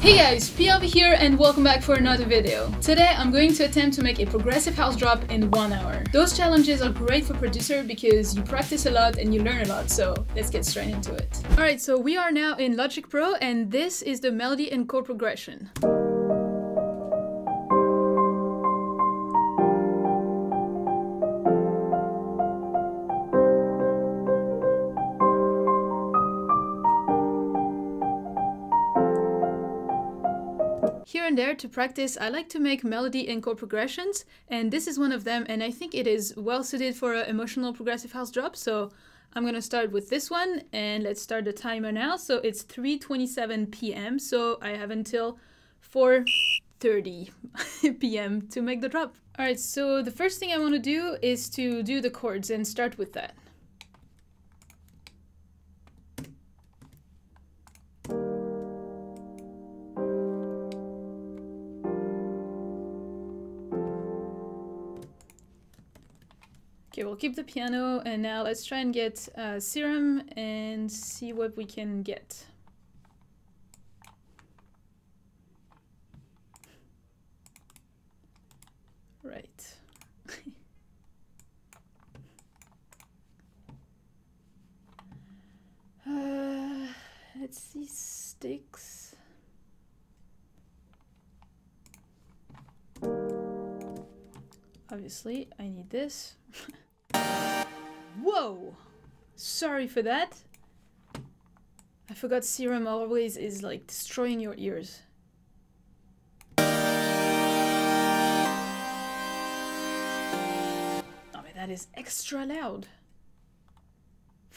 Hey guys, PLV here and welcome back for another video. Today I'm going to attempt to make a progressive house drop in one hour. Those challenges are great for producer because you practice a lot and you learn a lot, so let's get straight into it. Alright, so we are now in Logic Pro and this is the melody and chord progression. Here and there to practice, I like to make melody and chord progressions, and this is one of them, and I think it is well suited for an emotional progressive house drop, so I'm gonna start with this one, and let's start the timer now. So it's 3.27 p.m., so I have until 4.30 p.m. to make the drop. Alright, so the first thing I wanna do is to do the chords and start with that. Okay, we'll keep the piano and now let's try and get uh, serum and see what we can get. Right. uh, let's see, sticks. Obviously, I need this. Whoa! Sorry for that. I forgot serum always is like destroying your ears. Oh, that is extra loud.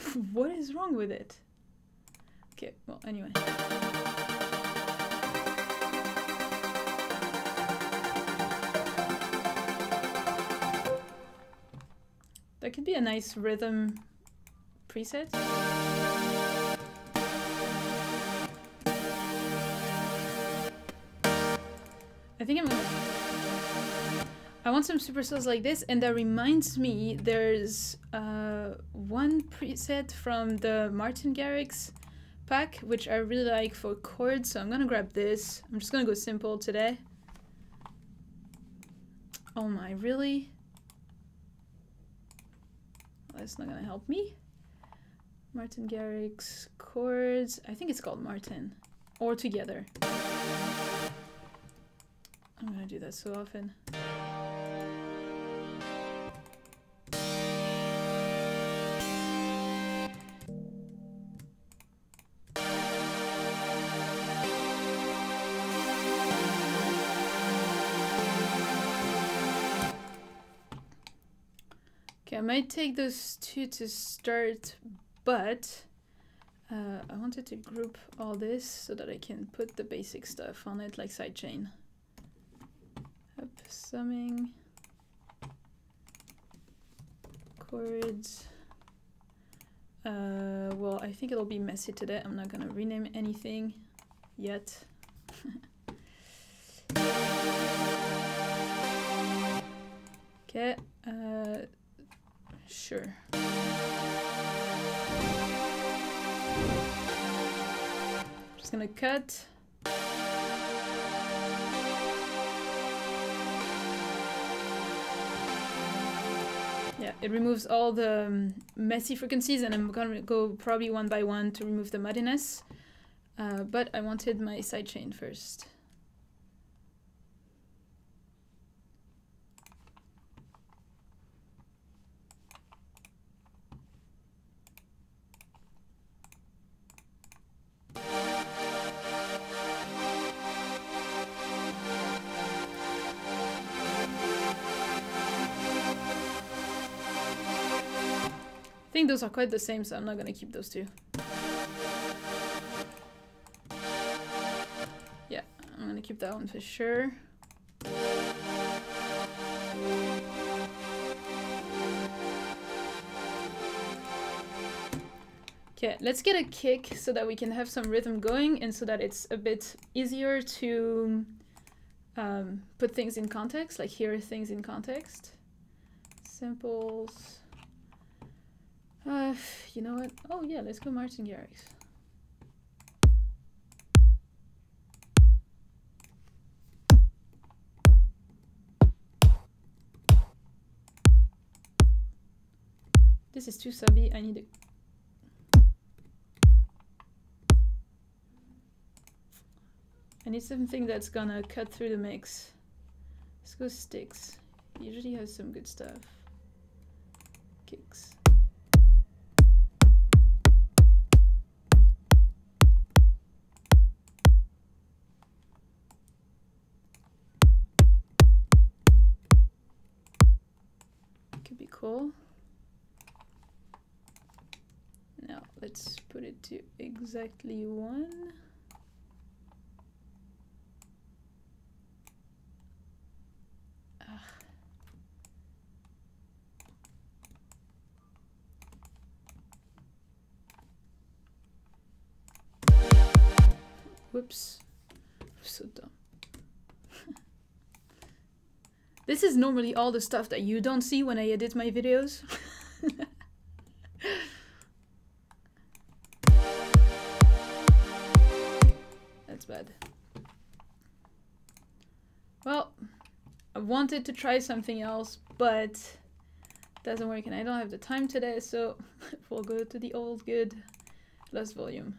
what is wrong with it? Okay, well, anyway. That could be a nice rhythm preset. I think I'm gonna... I want some supersaws like this, and that reminds me there's uh, one preset from the Martin Garrix pack, which I really like for chords, so I'm gonna grab this. I'm just gonna go simple today. Oh my, really? That's not gonna help me. Martin Garrix chords. I think it's called Martin. Or together. I'm gonna do that so often. Might take those two to start, but uh, I wanted to group all this so that I can put the basic stuff on it, like sidechain. Up summing, chords. Uh, well, I think it'll be messy today. I'm not gonna rename anything yet. okay. Uh, Sure. Just gonna cut. Yeah, it removes all the um, messy frequencies and I'm gonna go probably one by one to remove the muddiness. Uh, but I wanted my sidechain first. Think those are quite the same, so I'm not gonna keep those two. Yeah, I'm gonna keep that one for sure. Okay, let's get a kick so that we can have some rhythm going and so that it's a bit easier to um, put things in context, like hear things in context. Simples. Uh, you know what? Oh yeah, let's go Martin Garrix. This is too subby, I need. I need something that's gonna cut through the mix. Let's go sticks. Usually has some good stuff. Kicks. Cool. Now let's put it to exactly one. Ah. Whoops. I'm so dumb. This is normally all the stuff that you don't see when I edit my videos. That's bad. Well, I wanted to try something else, but doesn't work and I don't have the time today, so we'll go to the old good less volume.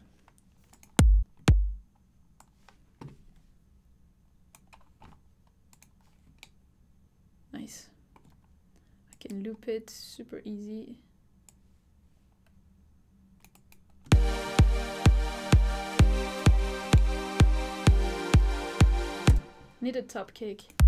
It super easy. Need a top kick.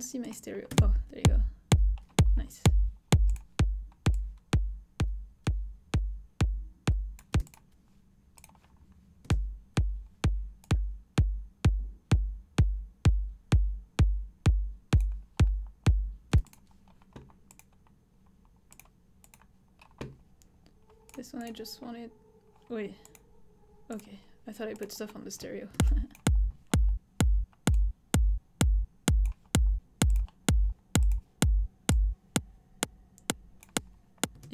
Don't see my stereo. Oh, there you go. Nice. This one I just wanted... Wait. Okay. I thought I put stuff on the stereo.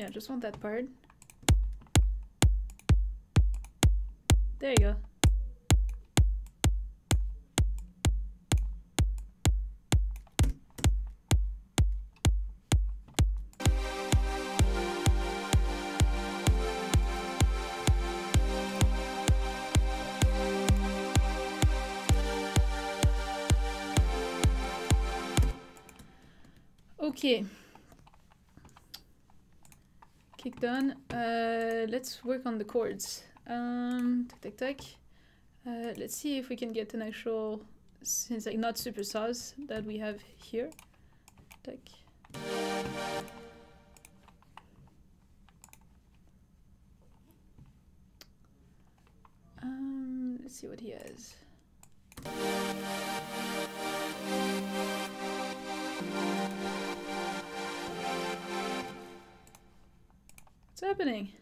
yeah, just want that part. There you go. Okay. Kick done. Uh, let's work on the chords. Um, tick, tick. Uh, let's see if we can get an actual, since like not super saws that we have here. Tick. Um, let's see what he has. What's happening?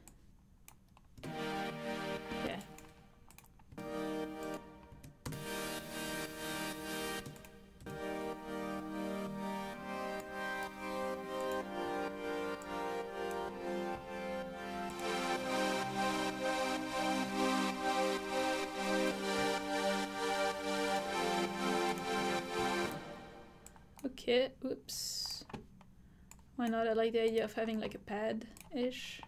Not? I like the idea of having like a pad-ish.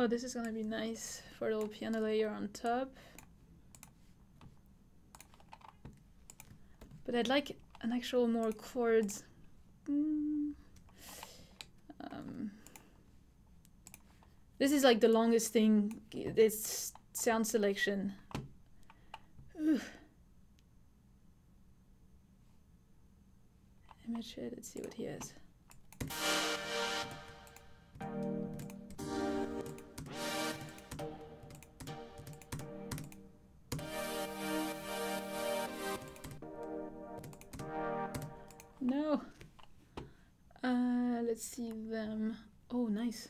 Oh, this is gonna be nice for a little piano layer on top. But I'd like an actual more chords. Mm. This is like the longest thing, this sound selection. Image it. let's see what he has. No. Uh, let's see them. Oh, nice.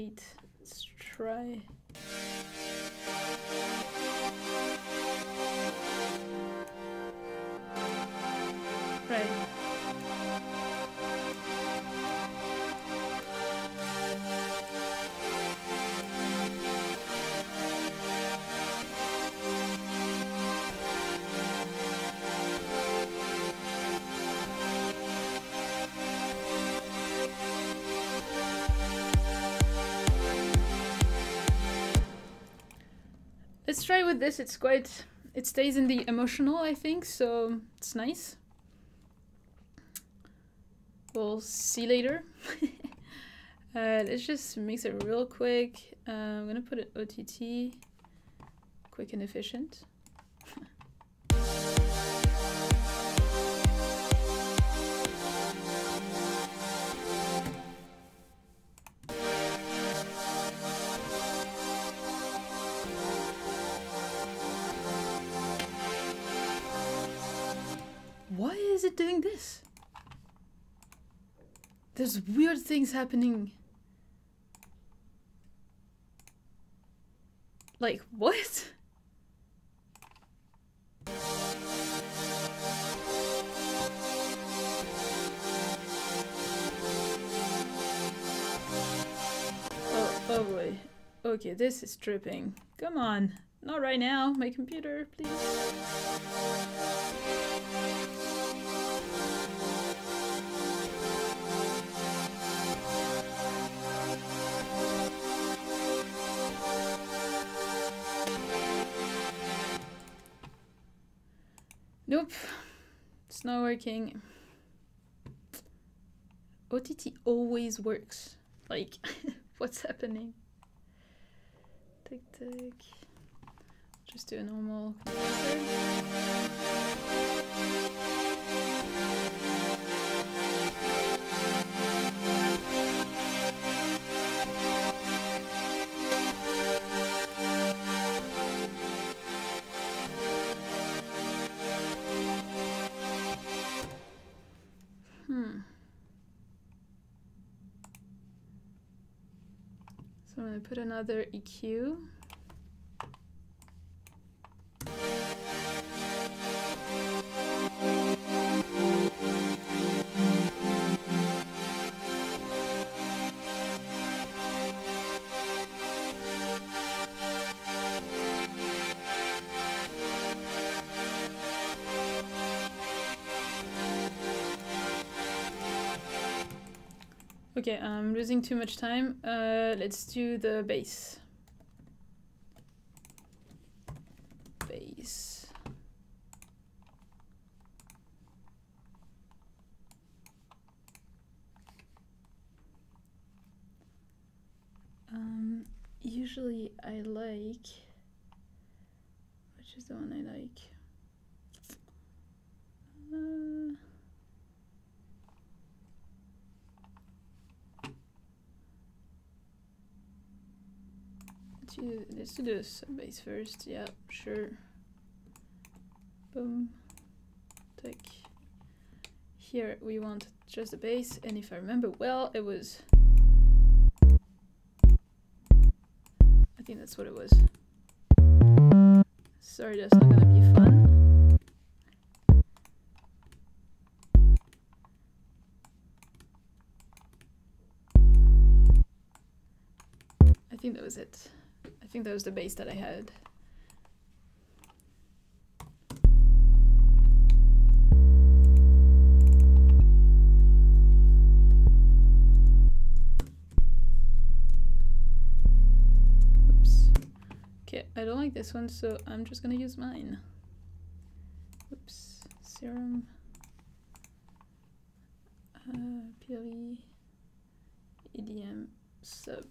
8. Let's try. With this. It's quite. It stays in the emotional, I think, so it's nice. We'll see later. uh, let's just mix it real quick. Uh, I'm gonna put it OTT, quick and efficient. Doing this? There's weird things happening. Like, what? Oh, oh boy. Okay, this is tripping. Come on. Not right now. My computer, please. Nope, it's not working. OTT always works. Like, what's happening? Tick tick. Just do a normal put another EQ. Okay, I'm losing too much time. Uh, let's do the base. Bass. Um, usually I like. Which is the one I like? Do, let's do the sub bass first. Yeah, sure. Boom. Tick. Here we want just the bass, and if I remember well, it was. I think that's what it was. Sorry, that's not gonna be fun. I think that was it. I think that was the bass that I had. Oops. Okay, I don't like this one, so I'm just gonna use mine. Oops, serum. Uh, PLV, EDM, sub.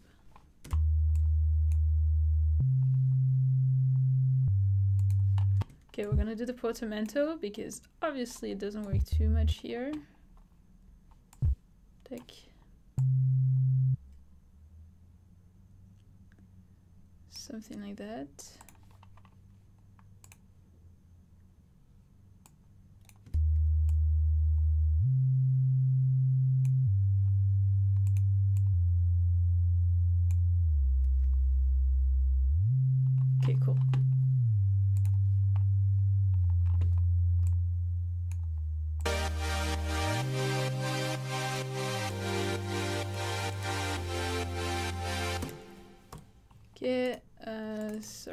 Okay, we're gonna do the portamento because obviously it doesn't work too much here. Take something like that.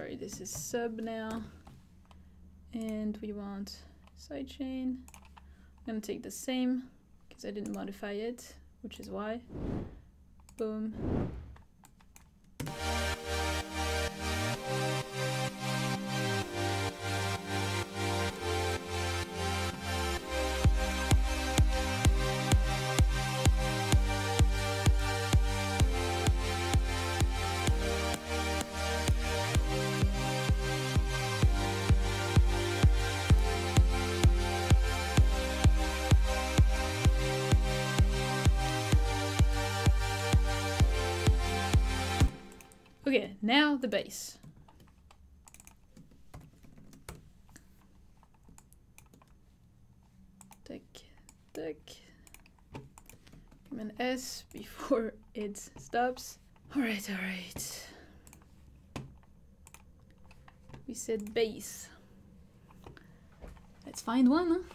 Sorry, this is sub now. And we want sidechain. I'm gonna take the same because I didn't modify it, which is why. Boom. The bass. Tick, tick. An S before it stops. Alright, alright. We said bass. Let's find one. Huh?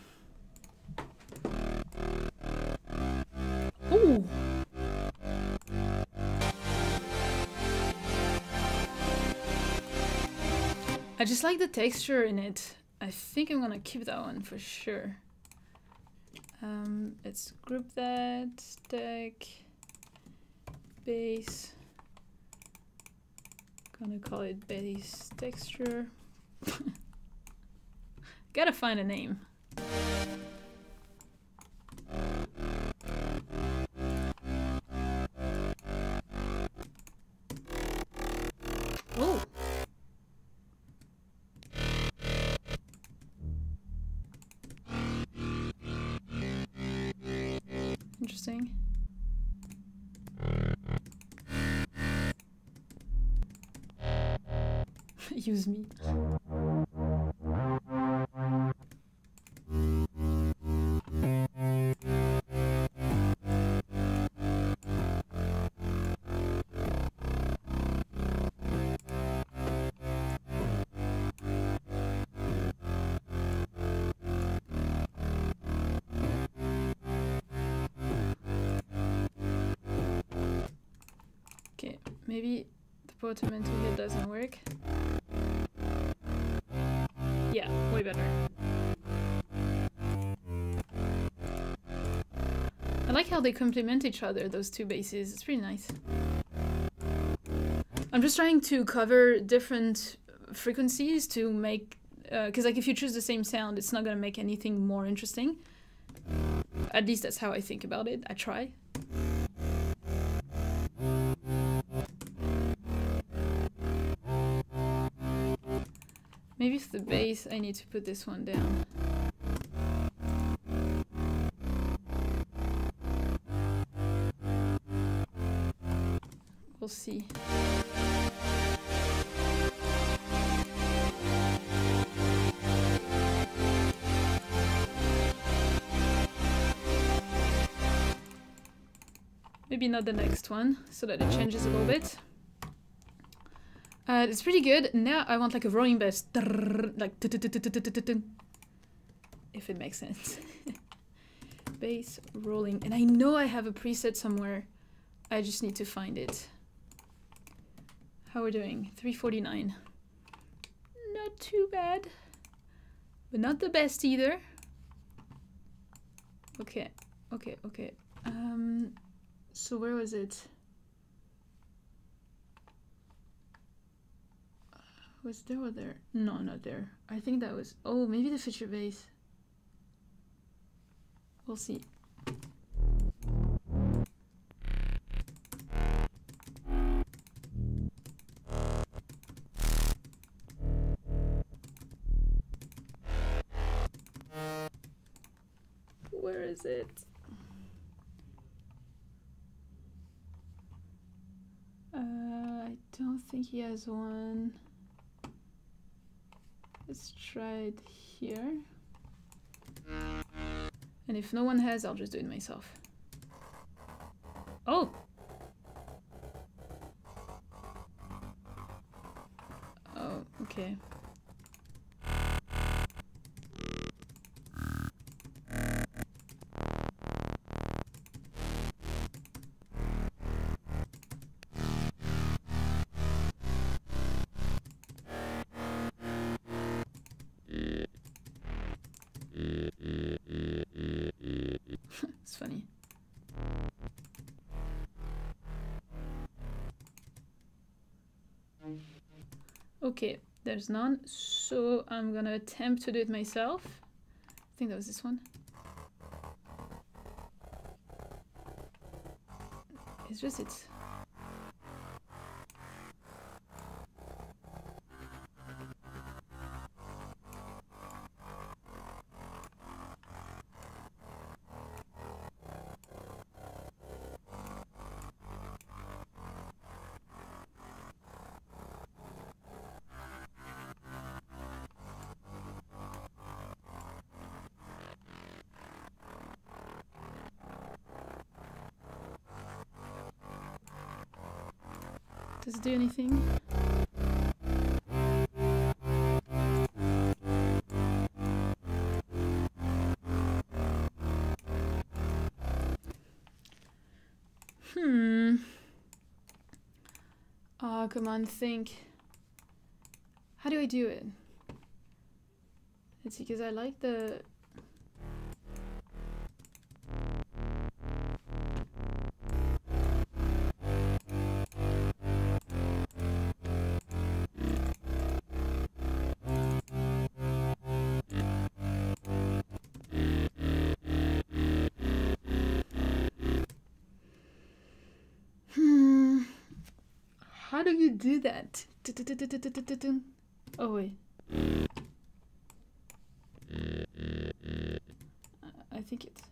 I just like the texture in it. I think I'm gonna keep that one for sure. Um, let's group that, stack, bass. Gonna call it bass texture. Gotta find a name. Use me. Okay, maybe the portamento here doesn't work. Yeah, way better. I like how they complement each other, those two basses. It's pretty nice. I'm just trying to cover different frequencies to make... Uh, because like if you choose the same sound, it's not going to make anything more interesting. At least that's how I think about it. I try. Maybe for the bass, I need to put this one down. We'll see. Maybe not the next one, so that it changes a little bit. Uh, it's pretty good. Now I want like a rolling bass. Like if it makes sense. bass rolling. And I know I have a preset somewhere. I just need to find it. How we're doing? 349. Not too bad. But not the best either. Okay. Okay, okay. Um so where was it? Was there or there? No, not there. I think that was. Oh, maybe the future bass. We'll see. Where is it? Uh, I don't think he has one. Let's try it here. And if no one has, I'll just do it myself. Oh! Oh, okay. Okay, there's none, so I'm gonna attempt to do it myself. I think that was this one. It's just it's Does it do anything? Hmm. Oh, come on, think. How do I do it? It's because I like the do that? Oh wait. I think it's.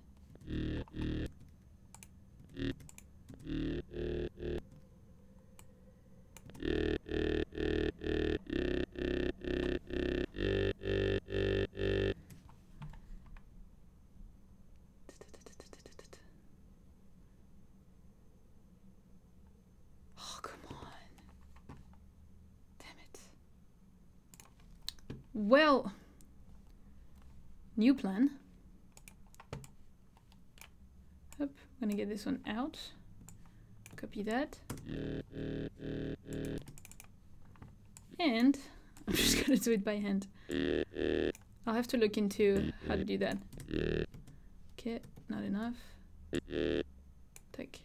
Well, new plan. I'm gonna get this one out. Copy that. And I'm just gonna do it by hand. I'll have to look into how to do that. Okay, not enough. Take.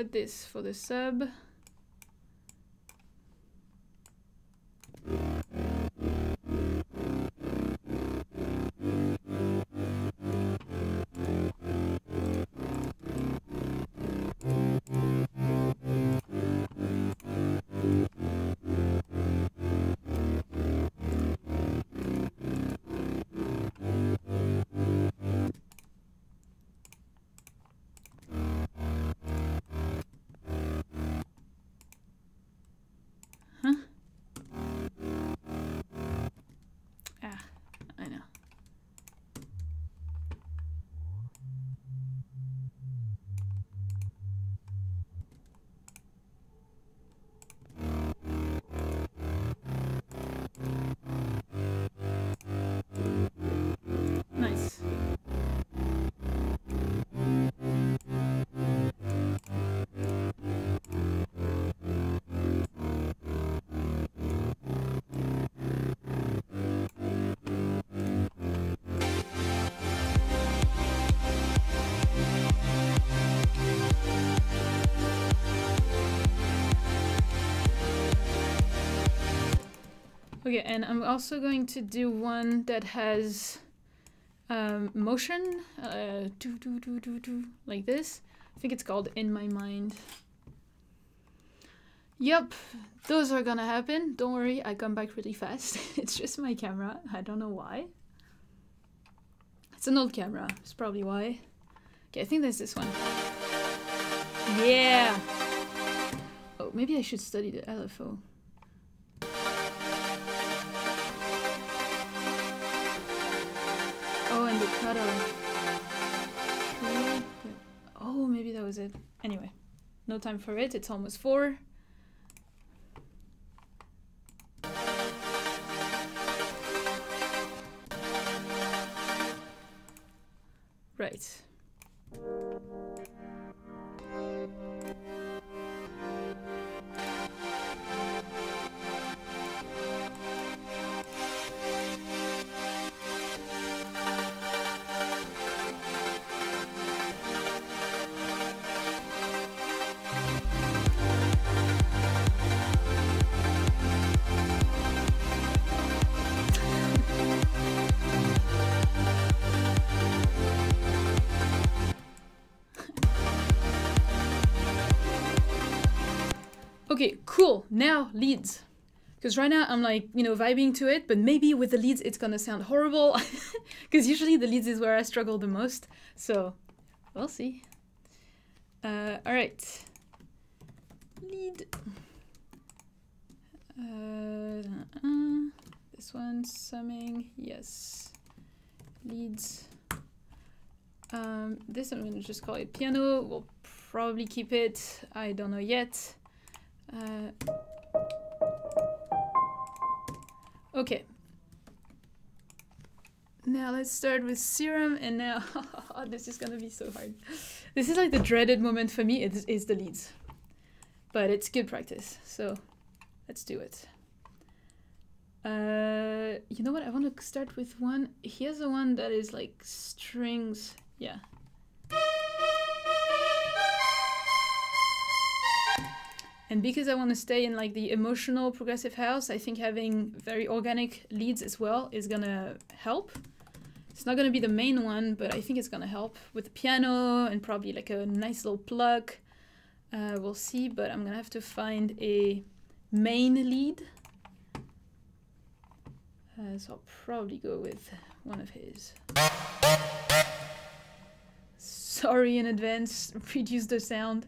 Cut this for the sub. Okay, and I'm also going to do one that has um, motion, uh, do, do, do, do, like this. I think it's called In My Mind. Yep, those are gonna happen. Don't worry, I come back really fast. it's just my camera. I don't know why. It's an old camera. It's probably why. Okay, I think there's this one. Yeah! Oh, maybe I should study the LFO. The. Oh, maybe that was it. Anyway, no time for it. It's almost four. Right. Okay, cool. Now leads. Because right now I'm like, you know, vibing to it, but maybe with the leads it's gonna sound horrible. Because usually the leads is where I struggle the most. So we'll see. Uh, Alright. Lead. Uh, uh, this one, summing, yes. Leads. Um, this I'm gonna just call it piano. We'll probably keep it. I don't know yet. Uh, okay. Now let's start with serum and now this is gonna be so hard. This is like the dreaded moment for me it is the leads. But it's good practice, so let's do it. Uh, you know what? I want to start with one. Here's the one that is like strings. Yeah, And because I want to stay in like the emotional progressive house, I think having very organic leads as well is gonna help. It's not gonna be the main one, but I think it's gonna help with the piano and probably like a nice little plug. Uh, we'll see, but I'm gonna have to find a main lead. Uh, so I'll probably go with one of his. Sorry in advance, reduce the sound.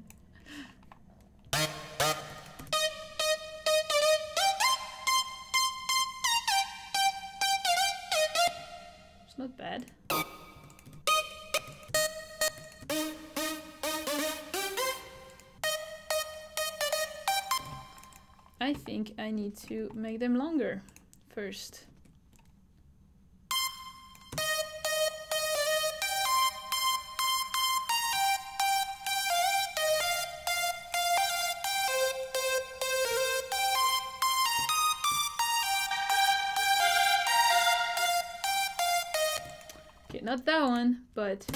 I need to make them longer first. Okay, Not that one, but...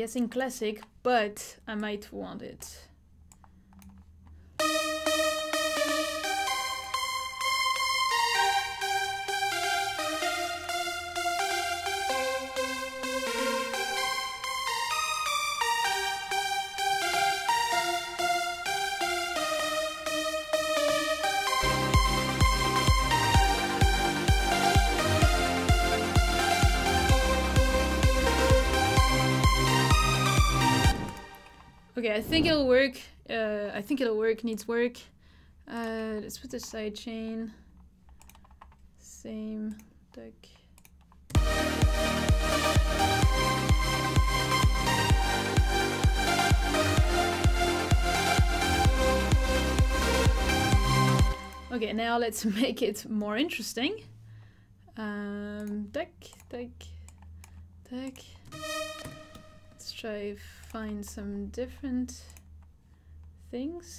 guessing classic, but I might want it. it'll work, needs work. Uh, let's put the side chain. Same duck. Okay, now let's make it more interesting. Um, duck, duck, duck. Let's try find some different things.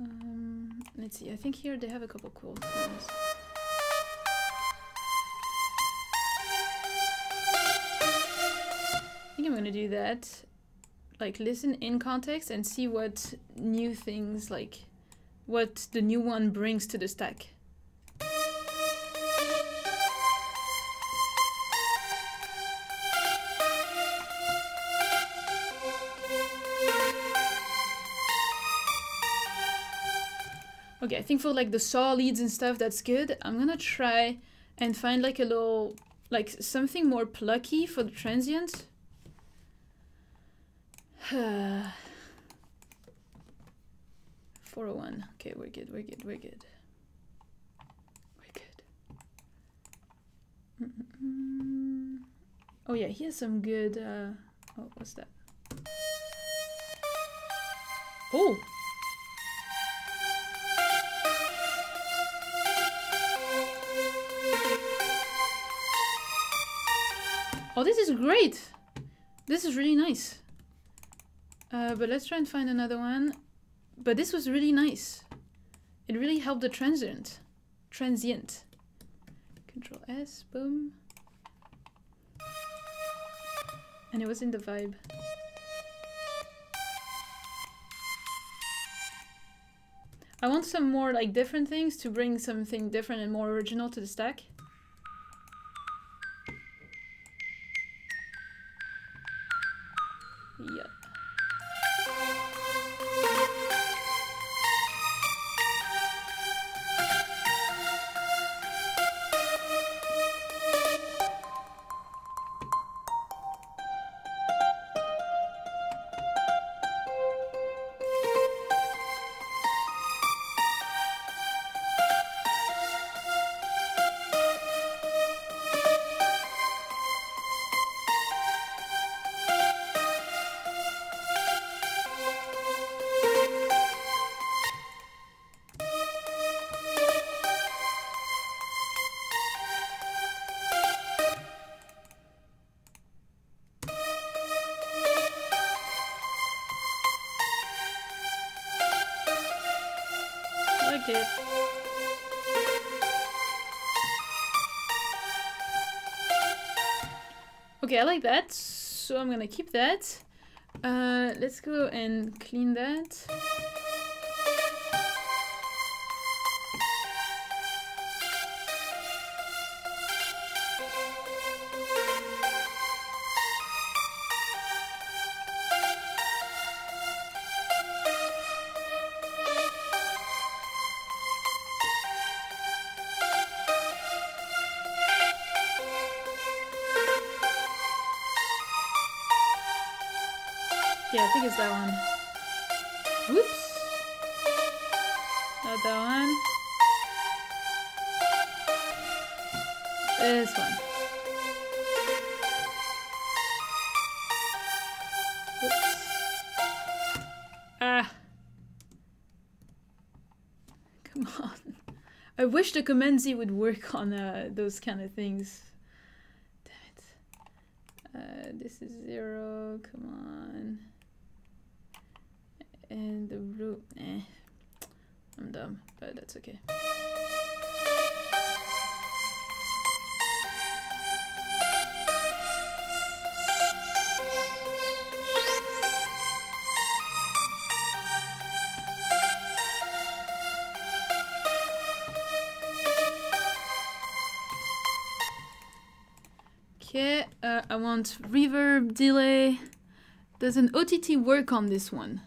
Um, let's see, I think here they have a couple cool things. I think I'm gonna do that. Like listen in context and see what new things like what the new one brings to the stack. Okay, I think for like the saw leads and stuff, that's good. I'm gonna try and find like a little, like something more plucky for the transient. 401. Okay, we're good, we're good, we're good. We're good. Oh yeah, he has some good, uh, oh, what's that? Oh! Oh, this is great! This is really nice. Uh, but let's try and find another one. But this was really nice. It really helped the transient. Transient. Control S, boom. And it was in the vibe. I want some more like different things to bring something different and more original to the stack. Okay, I like that, so I'm gonna keep that. Uh, let's go and clean that. that wish the Command Z would work on uh, those kind of things. Okay, uh, I want reverb delay. Does an OTT work on this one?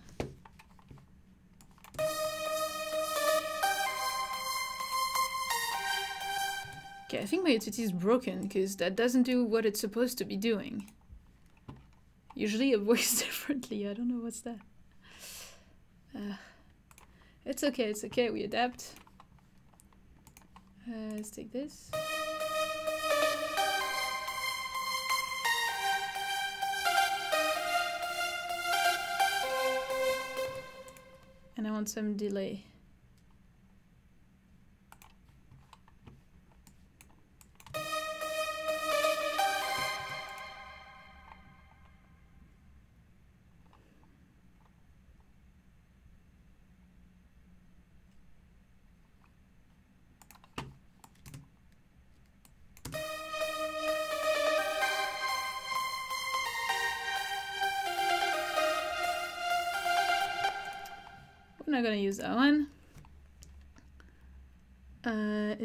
Okay, I think my OTT is broken because that doesn't do what it's supposed to be doing. Usually it works differently. I don't know what's that. Uh, it's okay, it's okay, we adapt. Uh, let's take this. Some delay.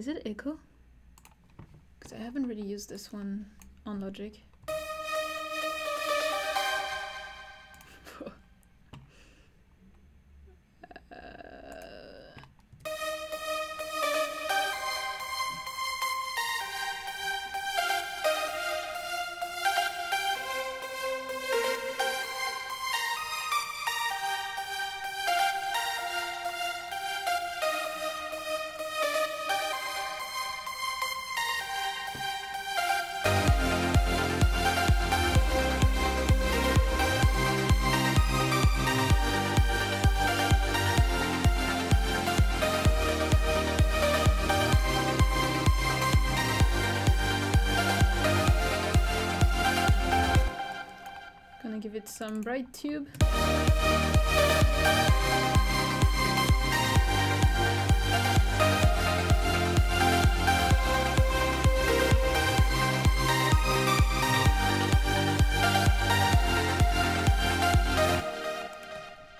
Is it echo? Because I haven't really used this one on Logic. Some bright tube.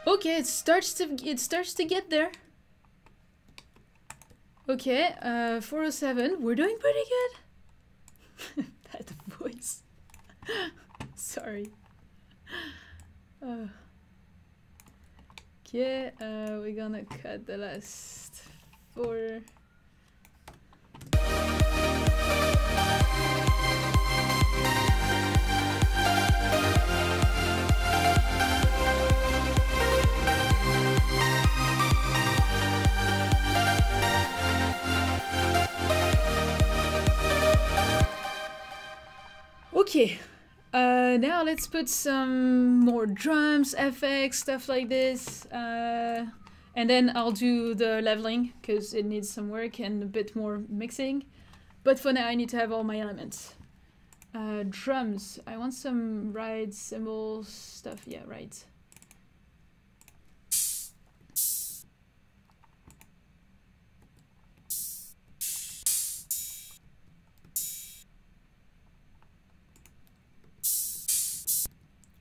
Okay, it starts to it starts to get there. Okay, uh, 407. We're doing pretty good. that voice. Sorry. Okay, uh, we're gonna cut the last four. Okay, uh, now let's put some more drums, FX, stuff like this. Uh, and then I'll do the leveling because it needs some work and a bit more mixing. But for now I need to have all my elements. Uh, drums, I want some ride cymbals stuff. Yeah, right.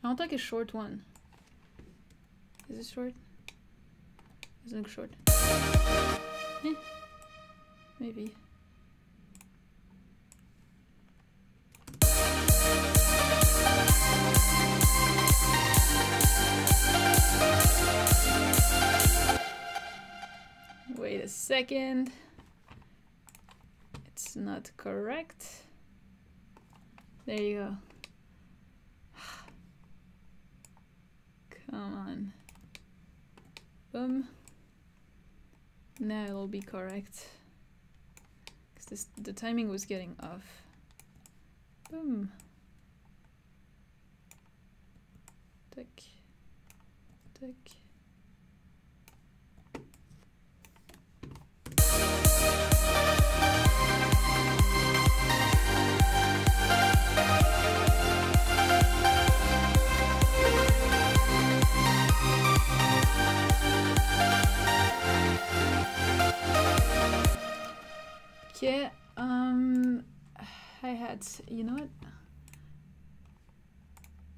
I want like a short one. Is it short? Doesn't look short. Eh, maybe. Wait a second. It's not correct. There you go. Come on. Boom. Now it'll be correct. Because this the timing was getting off. Boom. Tick. Tick. Okay, um, hi-hats, you know what?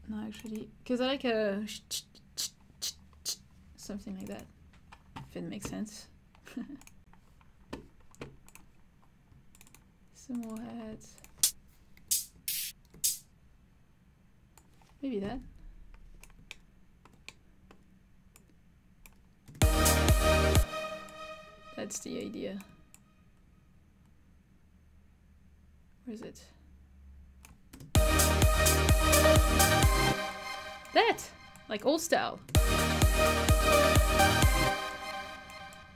No, actually, because I like a something like that, if it makes sense. Some more hats. Maybe that. That's the idea. Where is it? That! Like old style.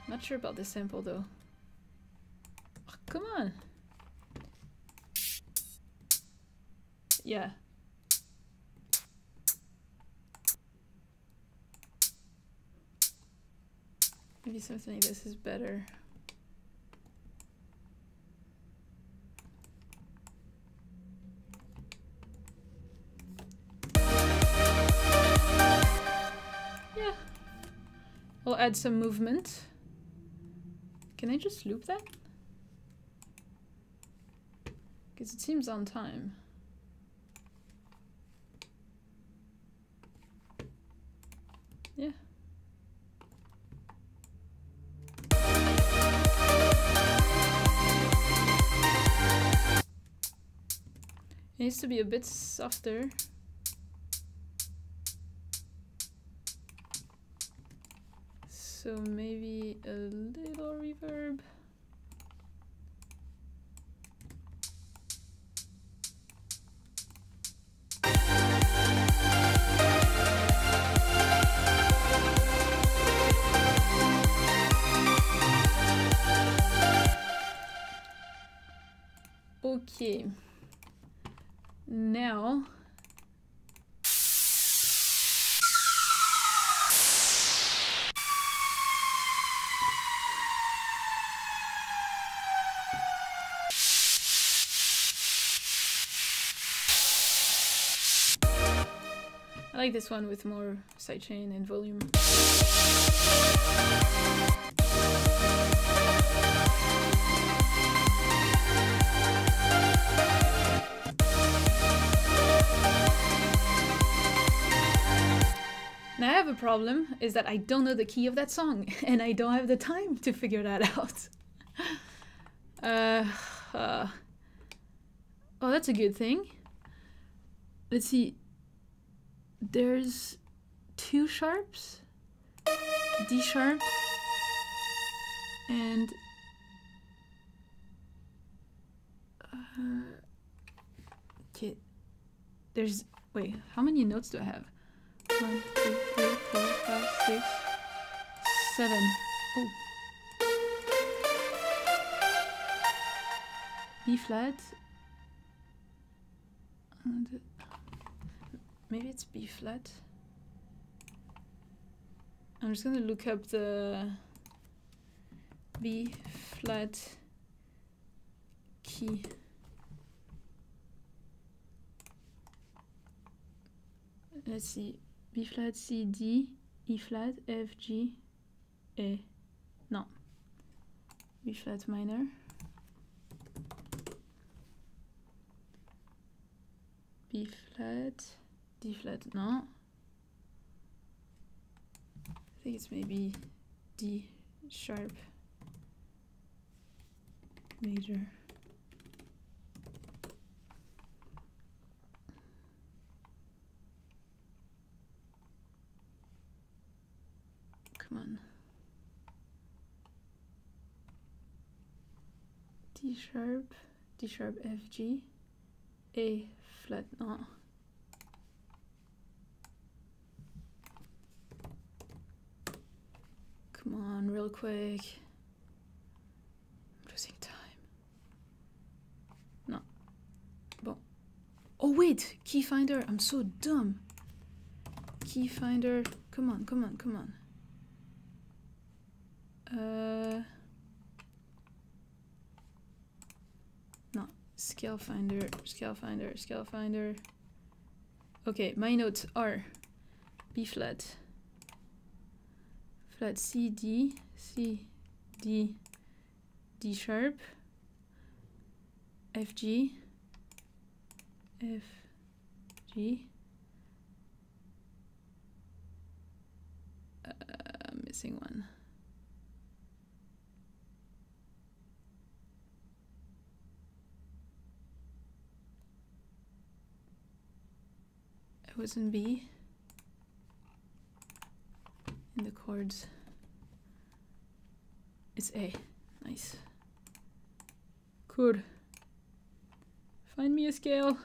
Not sure about this sample though. Oh, come on. Yeah. Maybe something like this is better. add some movement. Can I just loop that? Because it seems on time. Yeah. It needs to be a bit softer. So maybe a little reverb. Okay. Now like this one with more sidechain and volume. Now I have a problem, is that I don't know the key of that song, and I don't have the time to figure that out. uh, uh, oh, that's a good thing. Let's see. There's two sharps. D sharp and uh. There's wait, how many notes do I have? One, two, three, four, five, six, seven. Oh. B flat. And maybe it's B flat. I'm just gonna look up the B flat key. Let's see. B flat, C, D, E flat, F, G, A. No. B flat minor. B flat, D flat, no. I think it's maybe D sharp major. Come on. D sharp, D sharp, F, G, A flat, no. Come on, real quick. I'm losing time. No. Bon. Oh wait, key finder. I'm so dumb. Key finder. Come on, come on, come on. Uh. No. Scale finder, scale finder, scale finder. Okay, my notes are B flat flat C D C D D sharp F G F G. Uh, missing one. It was in B in the chords. It's A. Nice. Cool. Find me a scale.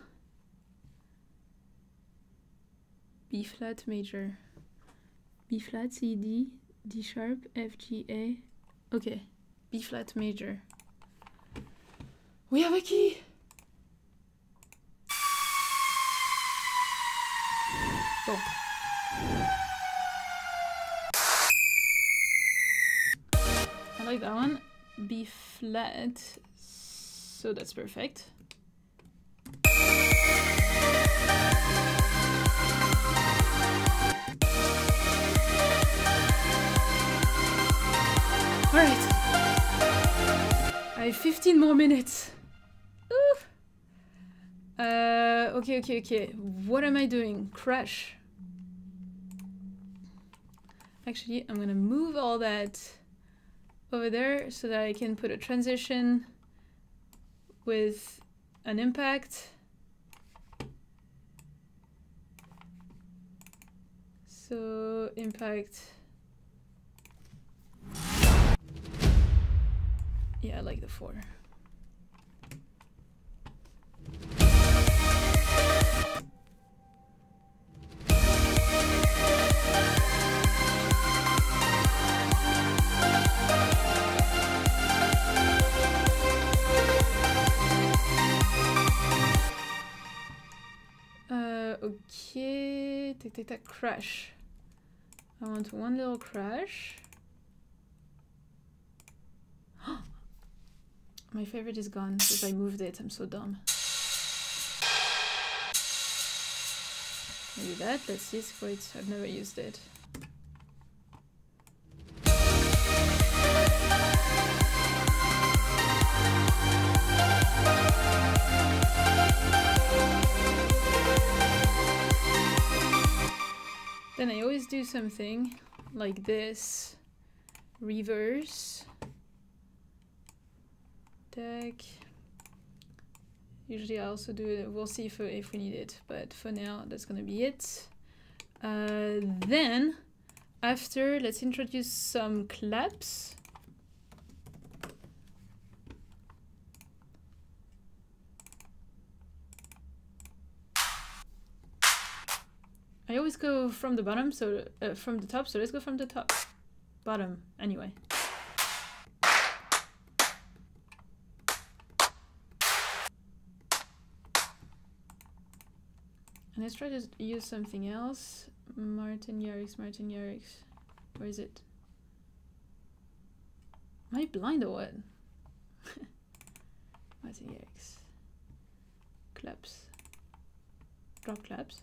B flat major. B flat C D D sharp F G A. Okay. B flat major. We have a key. Like that one. B flat. So that's perfect. Alright. I have 15 more minutes. Ooh. Uh, okay, okay, okay. What am I doing? Crash. Actually, I'm gonna move all that over there so that I can put a transition with an impact. So impact. Yeah, I like the four. Take, that crash. I want one little crash. My favorite is gone because I moved it. I'm so dumb. Maybe that. Let's see for it. I've never used it. Then I always do something like this. Reverse. Deck. Usually I also do it, we'll see if, if we need it, but for now that's gonna be it. Uh, then, after, let's introduce some claps. I always go from the bottom, so uh, from the top, so let's go from the top. Bottom, anyway. And let's try to use something else. Martin Garrix, Martin Garrix. Where is it? Am I blind or what? Martin Garrix. Claps. Drop claps.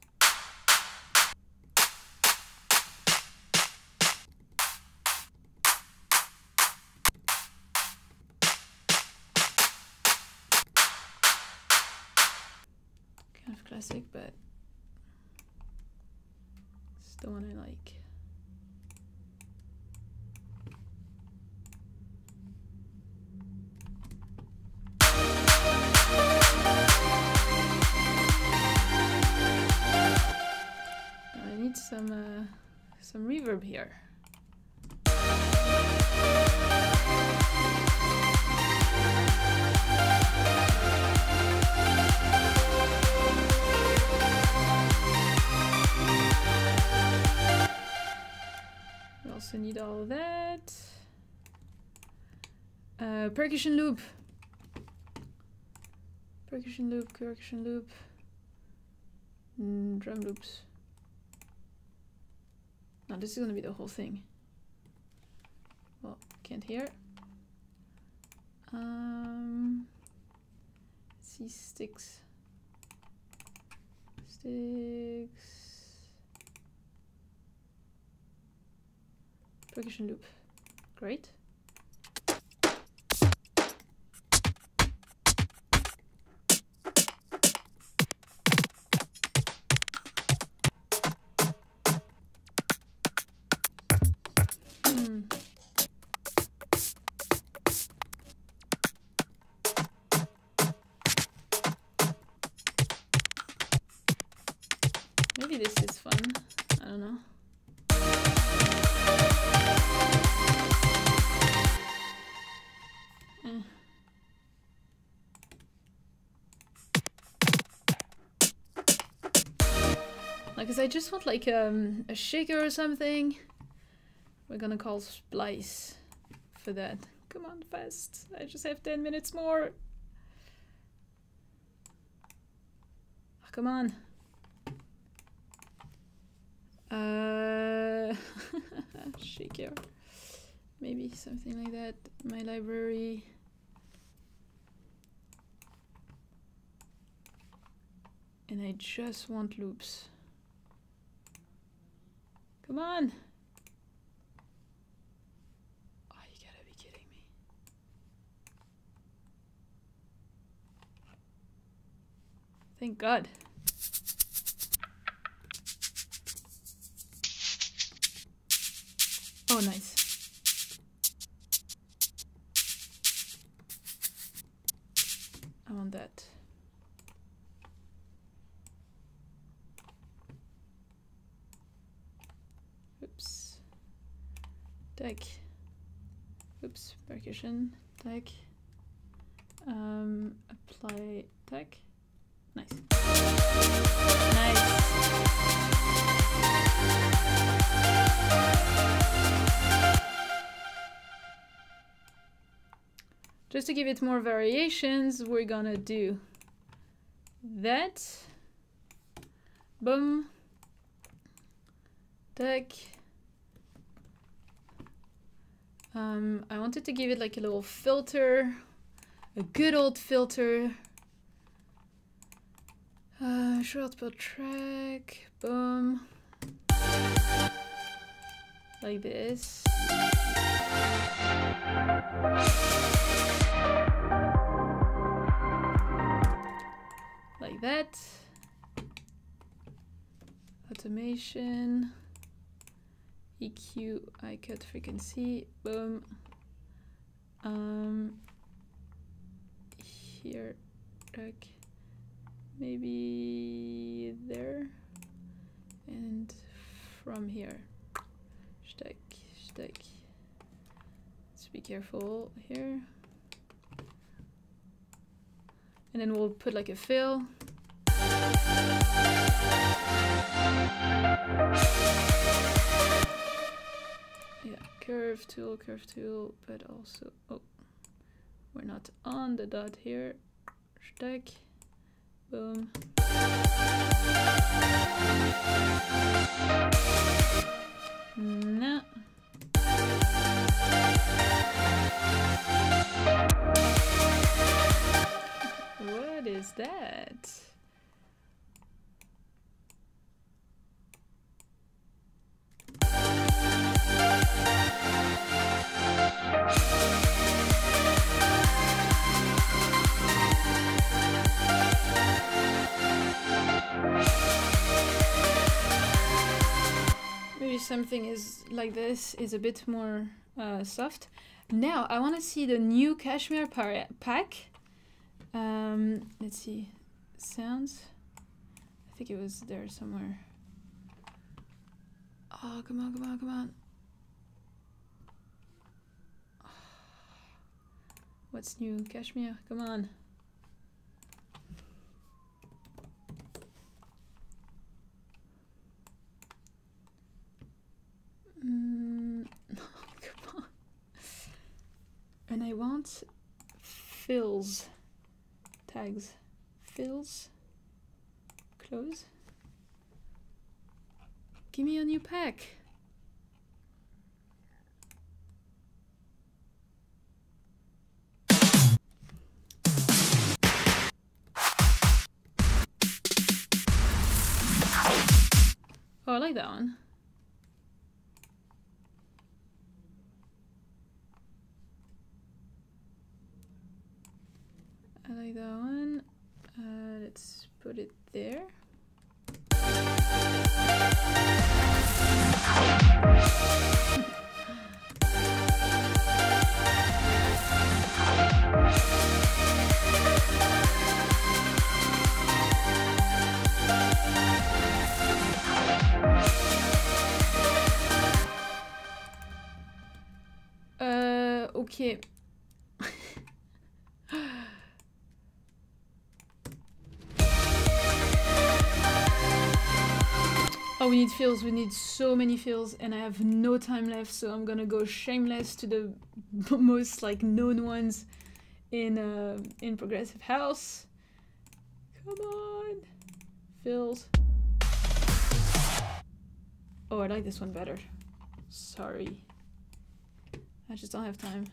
Classic, but it's the one I like. I need some uh, some reverb here. Percussion loop. Percussion loop, percussion loop. Mm, drum loops. Now this is gonna be the whole thing. Well, can't hear. Um, see sticks. Sticks. Percussion loop. Great. Like, cause I just want like um, a shaker or something. We're gonna call Splice for that. Come on, fast. I just have 10 minutes more. Ah, come on. Uh, shaker. Maybe something like that. My library. And I just want loops. Come on. Oh, you gotta be kidding me. Thank God. Oh, nice. I want that. Deck. Oops, percussion, deck. Um, apply deck. Nice. Nice. Just to give it more variations, we're gonna do that. Boom. Deck. Um, I wanted to give it like a little filter, a good old filter. Uh, short per track, boom. Like this. Like that. Automation. EQ, I cut frequency, boom. Um, here, like maybe there, and from here, stack, stack. Let's be careful here. And then we'll put like a fill. Curve tool, curve tool, but also, oh, we're not on the dot here. Stack, boom. No. What is that? Something is like this is a bit more uh, soft. Now I want to see the new KSHMR pack. Um, let's see, sounds. I think it was there somewhere. Oh, come on, come on, come on. What's new? KSHMR, come on. Mm, come on. And I want fills tags. Fills. Close. Give me a new pack. Oh, I like that one. I like that one. Uh, let's put it there. Uh, okay. Oh, we need fills. We need so many fills, and I have no time left, so I'm gonna go shameless to the most like known ones in uh, in progressive house. Come on, fills. Oh, I like this one better. Sorry, I just don't have time.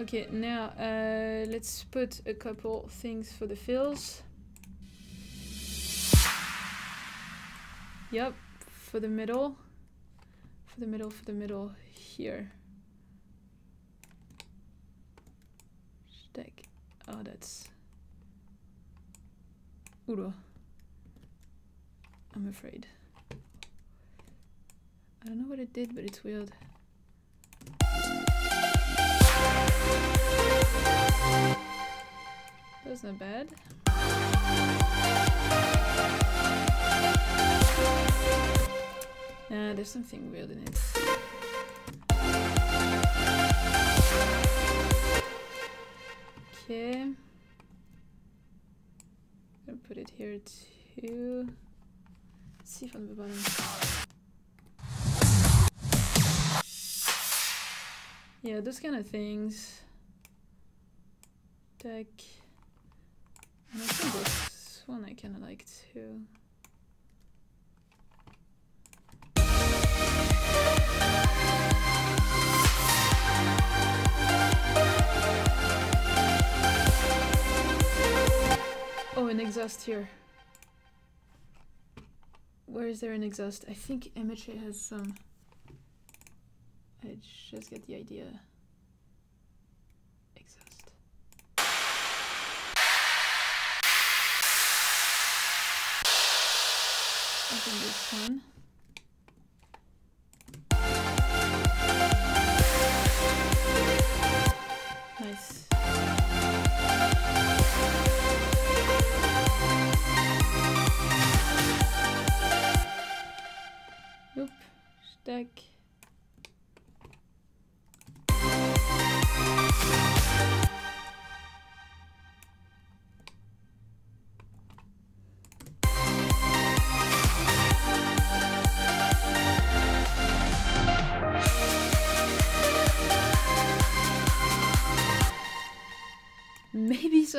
Okay, now uh, let's put a couple things for the fills. Yep, for the middle. For the middle, for the middle, here. Stack. Oh, that's... Udo. I'm afraid. I don't know what it did, but it's weird. That's not bad. Nah, there's something weird in it. Okay. Gonna put it here too. Let's see from the bottom. Yeah, those kind of things. And I think this one I kind of like too. Oh, an exhaust here. Where is there an exhaust? I think MHA has some. I just get the idea. Exhaust. I think this one. Nice. Oop, stack.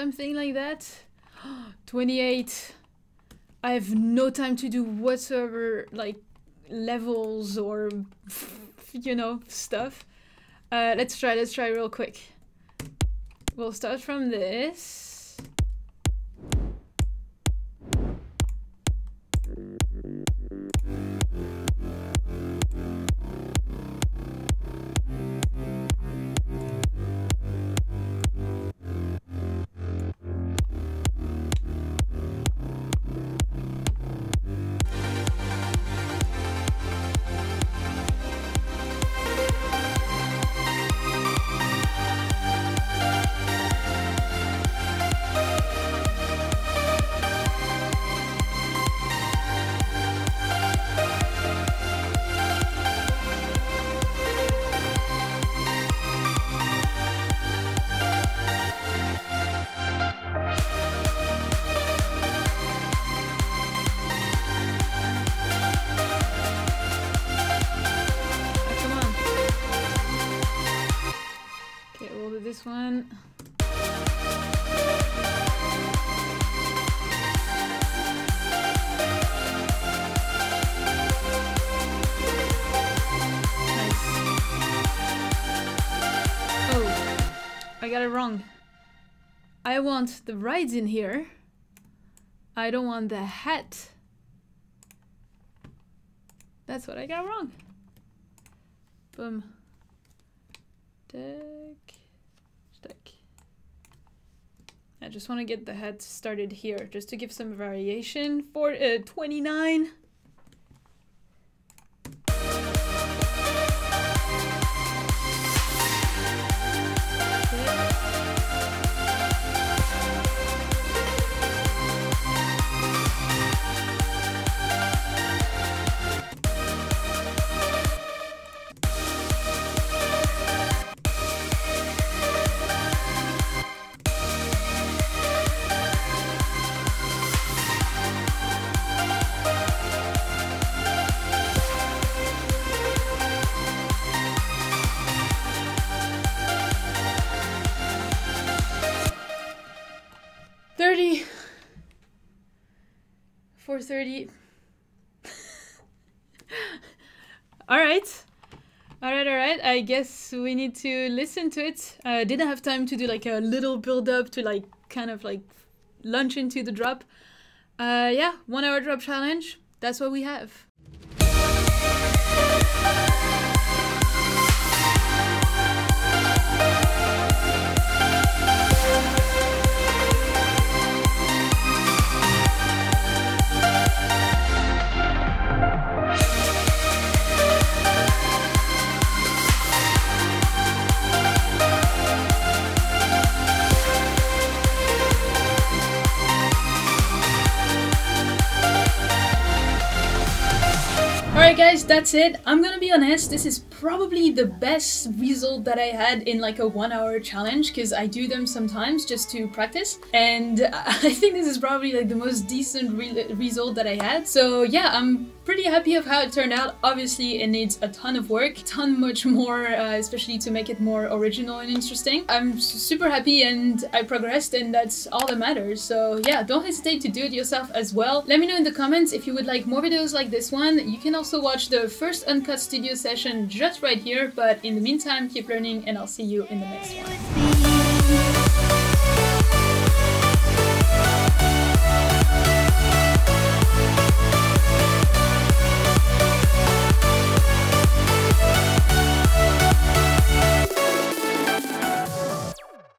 Something like that. 28. I have no time to do whatsoever like levels or you know stuff. Uh, let's try. Let's try real quick. We'll start from this. Got it wrong. I want the rides in here. I don't want the hat. That's what I got wrong. Boom. Deck. Stack. I just want to get the hat started here, just to give some variation. For uh, 29. Four thirty. all right. All right, all right. I guess we need to listen to it. I didn't have time to do like a little build up to like kind of like launch into the drop. Uh, yeah, one hour drop challenge. That's what we have. Alright guys, that's it. I'm gonna be honest, this is probably the best result that I had in like a one hour challenge because I do them sometimes just to practice and I think this is probably like the most decent re result that I had. So yeah, I'm pretty happy of how it turned out. Obviously it needs a ton of work, ton much more, uh, especially to make it more original and interesting. I'm super happy and I progressed and that's all that matters. So yeah, don't hesitate to do it yourself as well. Let me know in the comments if you would like more videos like this one. You can also watch the first Uncut Studio session just right here, but in the meantime, keep learning and I'll see you in the next one.